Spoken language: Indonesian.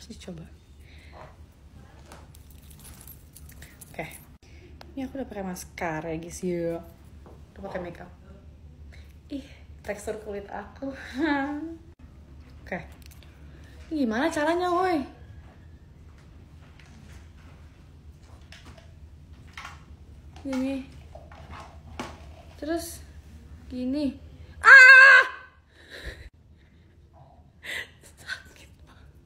harus dicoba. Oke. Ini aku udah pakai maskara guys ya udah pakai makeup. Ih tekstur kulit aku. Oke. Ini gimana caranya woi? Gini terus gini. Ah! Sakit banget.